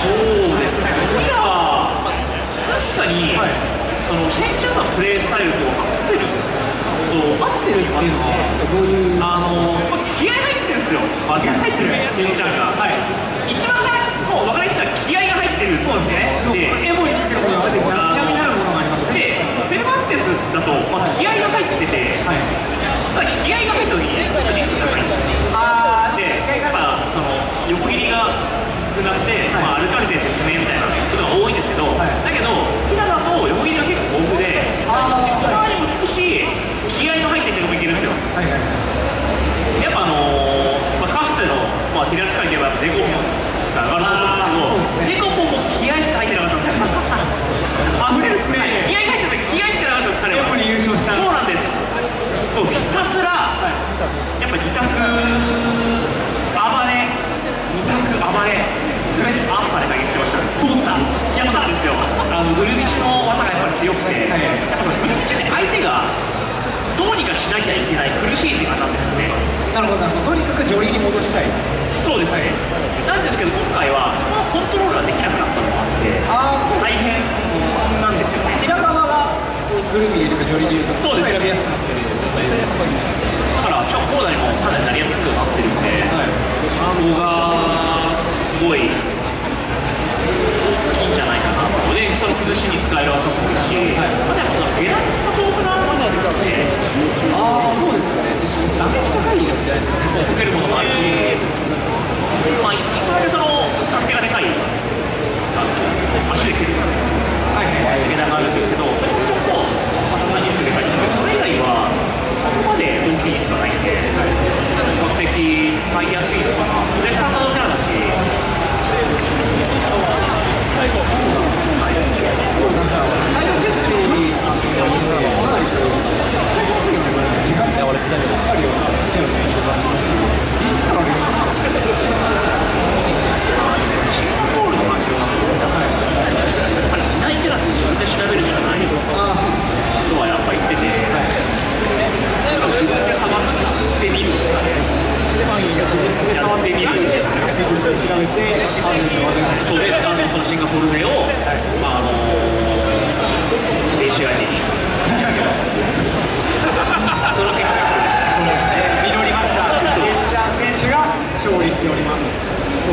そうですね、僕らは確かに、その選手のプレースタイルと合ってると合ってるっていうのは、どういうあのまあ気合入ってるんですよ、まあ、気合入ってる、センちゃんが。一番もう分かりやすいのは気合が入ってるそうですね。でエモになってることがあになるものがありますねで、セルバンテスだと、まあ、気合が入ってて、はい。ただ気合が入った時にちょっとリスクが高いんですよ。あで、やっぱその横切りが少なくて、まあ、歩かれて説明みたいなことが多いんですけど、はいだけど、ティラだと横切りが結構豊富で、あー外側にも効くし、気合の入っててもいけるんですよ。はいはいやっぱあのーまあ、かつての、まあ、ティラ使いといえばやっぱデコポンが上がると思うんですけど、デコポンも気合しか入ってなかったんですよ。溢れるプレー気合が入ってて気合しかなかったんです彼は。エモに優勝したそうなんです。もうひたすら、やっぱ二択暴れ、二択暴れ、すべてアンパで投げしてました。取った、やったんですよ。あのグルビチの技がやっぱり強くて、はいやっぱそのグルビチって相手がどうにかしなきゃいけない苦しい時間なんですよね。なるほどとにかく上位に戻したいそうですね。なんですけど今回はそのコントロールができなくなったのがあって、ああそう大変なんですよね。平川がグルミ入れるかジョリー入れるかそうです選びやすくなってるだからチョコーダにもかなりなりやすくなってるんで、はいここがすごいいいんじゃないかなと。で、その崩しに使える技もいるし、まあとやっぱそのゲラッと豊富な技ですね。ああそうですよねダメージ高いやつじゃないですか解けるものもあるし、まあ、一個だけその勝手がでかい、あの足で蹴るはいはいはいゲラがあるんですけど、それこそ、まあ、さすがにすぐでかいんですけど、それ以外は、そこまで大きい率がないんで、比較的使いやすいのかな。で、スタンダードキャラだし、最後チェックにあのかなり時間が俺かかるような手を選手がいつから練習ゴールの環境なんで、やっぱりいないキャラって自分で調べるしかないとあはやっぱ言ってて、自分で探してみるとかね、やってみるみたいな。調べてあるのはそうで、あのそのシンガポール勢を、まああの練習相手に。その結果、緑ハンターケンちゃん選手が勝利しております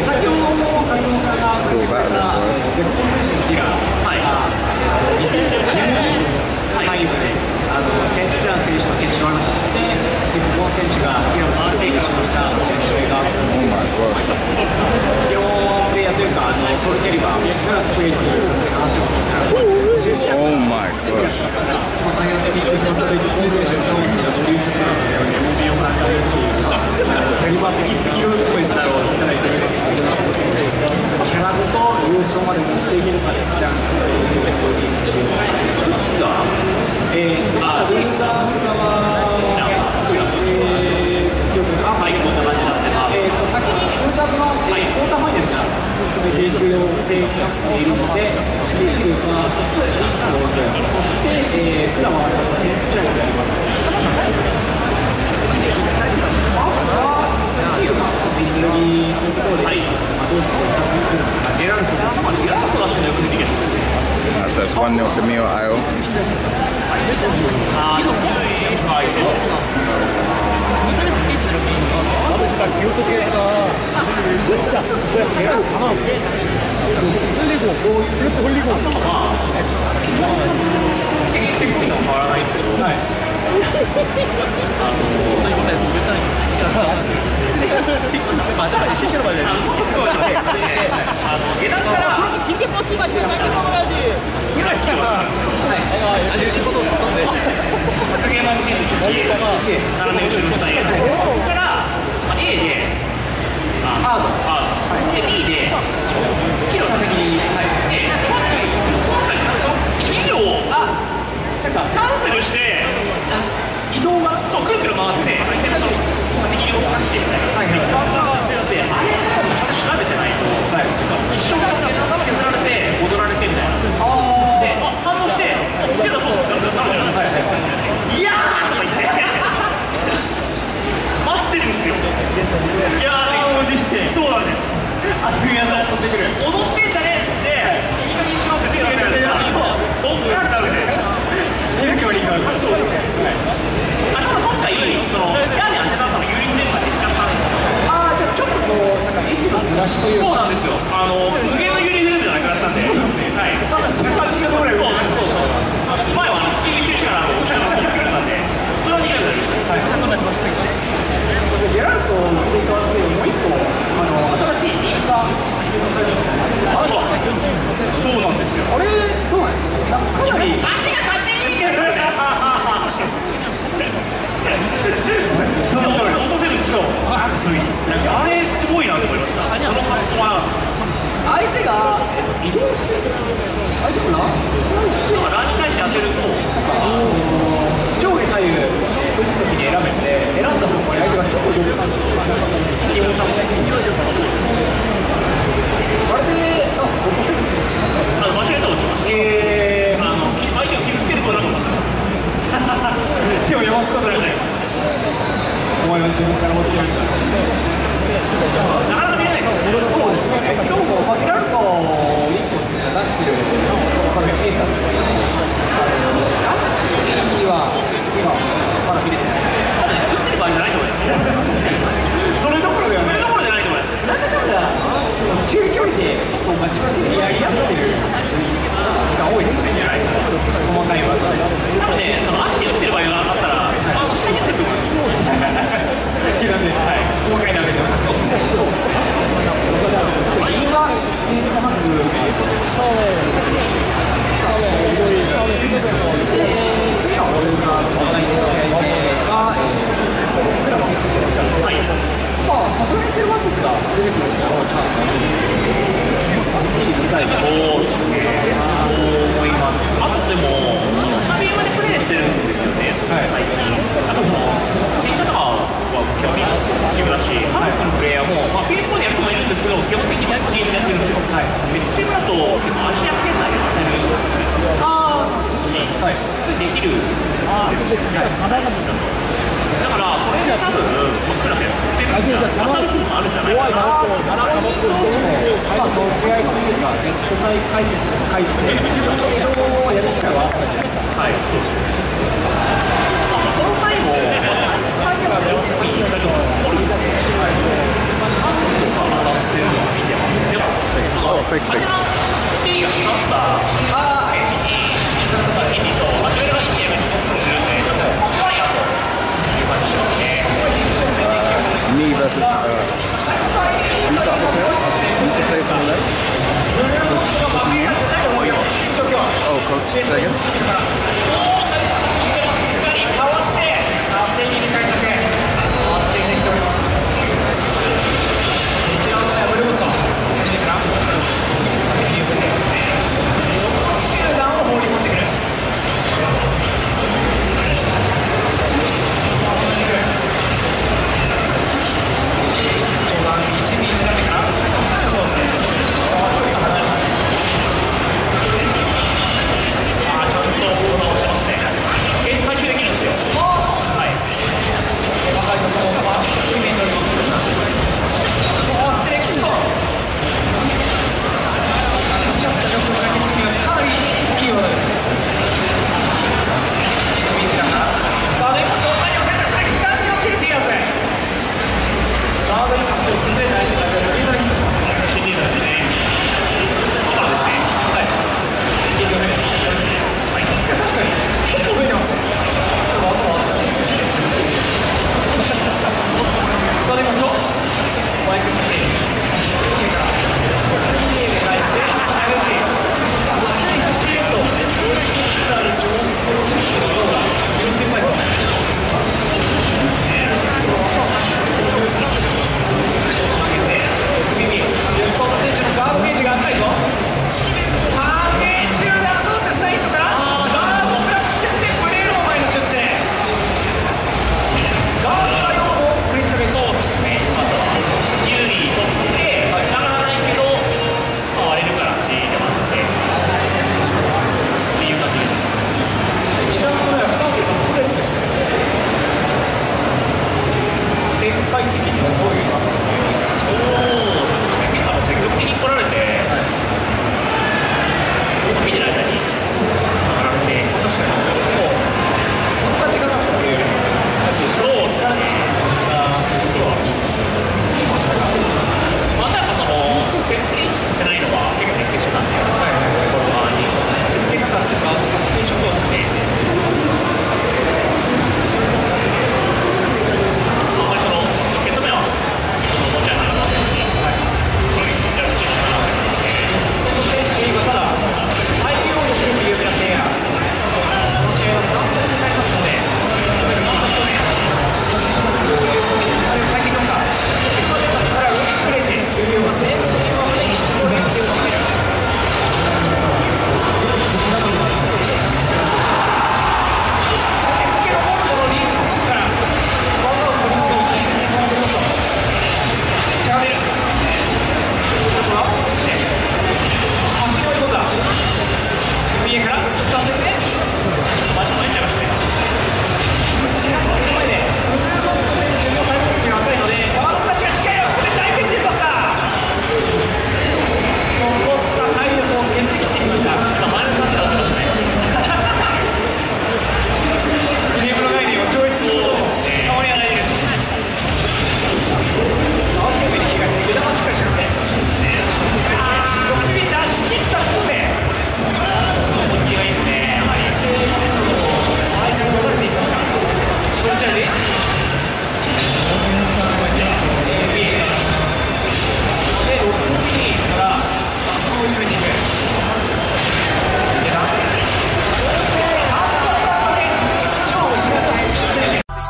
先ほども影野さんが挙げたデコン選手のティラはい。2012はい。タイムであのケンちゃん選手の決勝争い。でデコン選手がティラを安定した選手が Oh my gosh. 両プレイヤーというかソルテリバーがすげえいいって話を聞いたら Oh my gosh. またやってみてそのデコポン選手の魂が乗り移ってるので重みを感じるっていうかキャリバーすぎすぎるコメントをいただいてるんですけどキャラごと優勝まで持っていけるかじゃんえー、あ、ウィンザー側じゃあ、次はえー、よくあ、はい、こんな感じになってます。えー、と先にウィンザー側の、えー、クォーターファイナルから進めていく予定になっているので、スリール VS リータローズ、そして、えー、クラマー VS チェンチャイルであります。水着というところで、はいまあ、どうしても出られるとまあ、ギラッと出してあの、はい。変遷は変わらないんですけど、あの、下段から、ぐらい来てます。格ゲーマンゲーム1、斜め後ろ下 A ここから、まあ、A で、ハードで B で、木の縦に、はい、で、木をあ、なんか、キャンセルして、移動がそうくるくる回って、相手のその縦切りを刺してみたいな。はいはいで、あれ多分ちゃんと調べてないと、一生懸命削られて、踊られてみたいな。あで、あ反応して、手がそうなるなるじゃないですか。いやーとか言って、待ってるんですよ。いやー、あー、応じして、そうなんです。あ、すぐやっ、てくる。解説、やるはい。そうですね。この回も、結構いいんだけど、韓国とかってのを見てます。でも、の、ま、る、っ、うすね。 거, 기사요?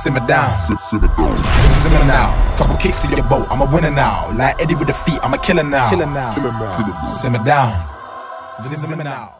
simmer down. Simmer down. Simmer now. Couple kicks to your boat, I'm a winner now. Like Eddie with the feet, I'm a killer now. Killer now. Simmer down. Simmer now.